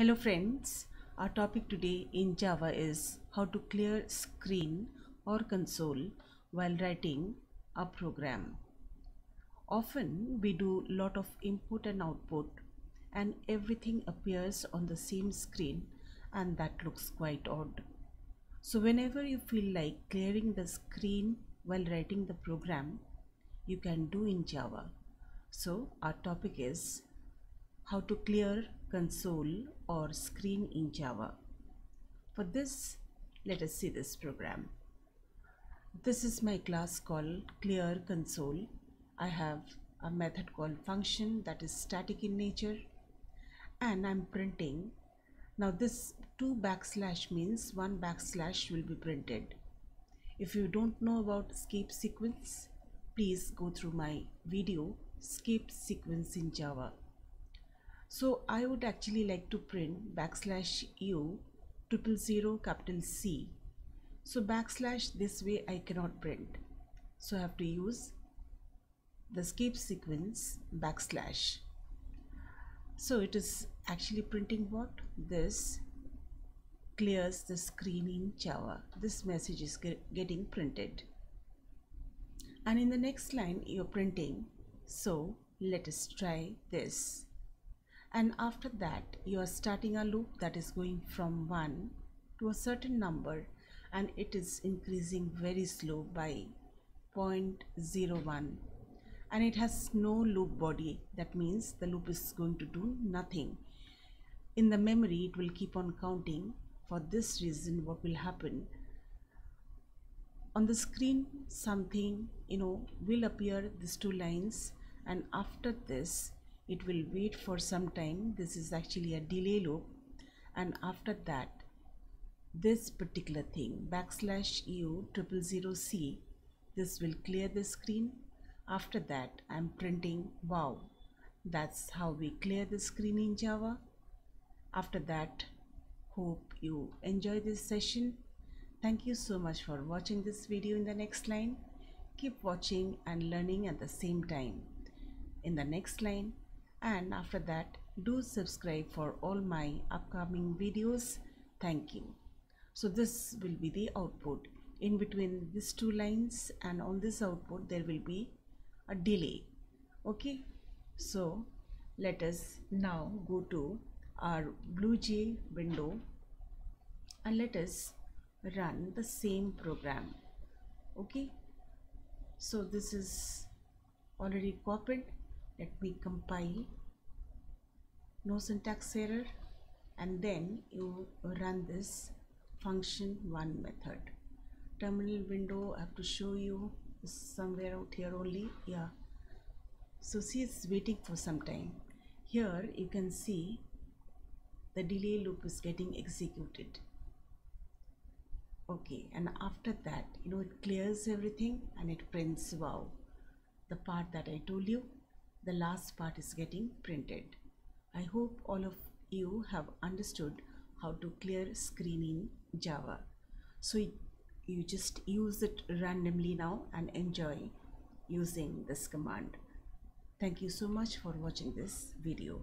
Hello friends, our topic today in Java is how to clear screen or console while writing a program. Often we do lot of input and output and everything appears on the same screen and that looks quite odd. So whenever you feel like clearing the screen while writing the program, you can do in Java. So our topic is how to clear console or screen in Java. For this, let us see this program. This is my class called clear console. I have a method called function that is static in nature and I'm printing. Now this two backslash means one backslash will be printed. If you don't know about escape sequence, please go through my video escape sequence in Java. So I would actually like to print backslash u triple zero capital C. So backslash this way I cannot print. So I have to use the escape sequence backslash. So it is actually printing what? This clears the screen in Java. This message is getting printed. And in the next line you're printing. So let us try this and after that you are starting a loop that is going from 1 to a certain number and it is increasing very slow by 0.01 and it has no loop body. That means the loop is going to do nothing. In the memory it will keep on counting. For this reason what will happen? On the screen something you know will appear these two lines. And after this it will wait for some time. This is actually a delay loop. And after that this particular thing backslash u triple zero c this will clear the screen. After that I'm printing wow that's how we clear the screen in Java. After that hope you enjoy this session. Thank you so much for watching this video in the next line. Keep watching and learning at the same time. In the next line and after that do subscribe for all my upcoming videos. Thank you. So this will be the output. In between these two lines and on this output there will be a delay. Okay? So let us now go to our BlueJ window and let us run the same program. Okay? So this is already copied let me compile no syntax error and then you run this function one method. Terminal window I have to show you somewhere out here only yeah. So see it's waiting for some time. Here you can see the delay loop is getting executed. Okay and after that you know it clears everything and it prints wow. The part that I told you the last part is getting printed. I hope all of you have understood how to clear screen in Java. So you just use it randomly now and enjoy using this command. Thank you so much for watching this video.